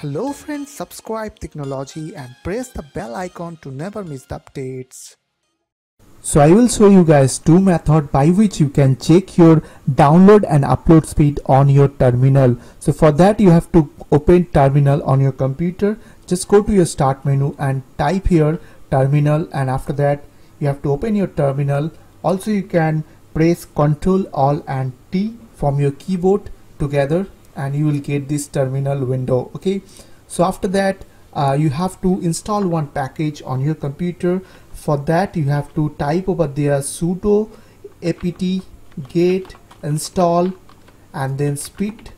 Hello friends, subscribe Tricknology and press the bell icon to never miss the updates. So I will show you guys two method by which you can check your download and upload speed on your terminal. So for that you have to open terminal on your computer. Just go to your start menu and type here terminal and after that you have to open your terminal. Also you can press Ctrl Alt and T from your keyboard together and you will get this terminal window okay? So after that uh, you have to install one package on your computer. For that you have to type over there sudo apt get install and then speed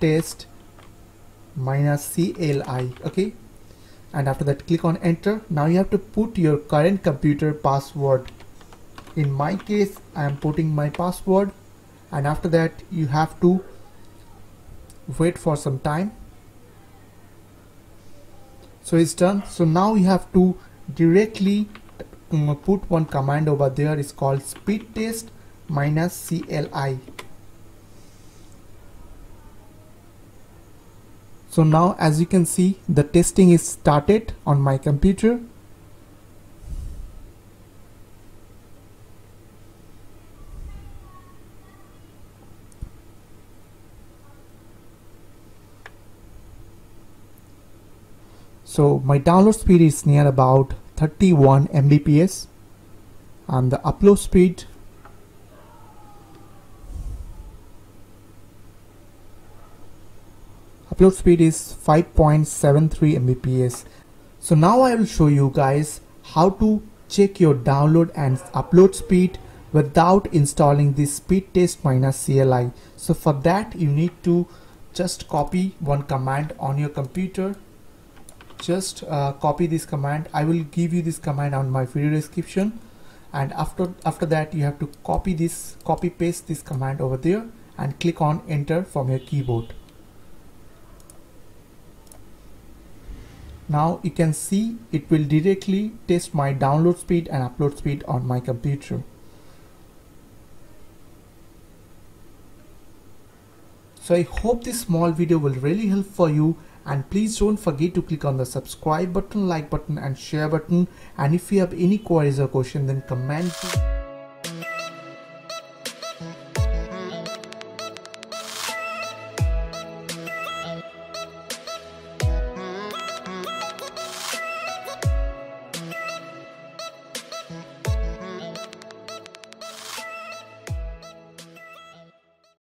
test minus CLI okay? And after that click on enter. Now you have to put your current computer password. In my case I am putting my password. And after that you have to wait for some time. So it's done. So now you have to directly um, put one command over there. Is called speed test minus CLI so now as you can see the testing is started on my computer so my download speed is near about 31 Mbps and the upload speed upload speed is 5.73 Mbps. So now I will show you guys how to check your download and upload speed without installing this speed test minus CLI so for that you need to just copy one command on your computer just uh, copy this command. I will give you this command on my video description. And after after that you have to copy this copy paste this command over there and click on enter from your keyboard. Now you can see it will directly test my download speed and upload speed on my computer. So I hope this small video will really help for you and please don't forget to click on the subscribe button like button and share button. And if you have any queries or question then comment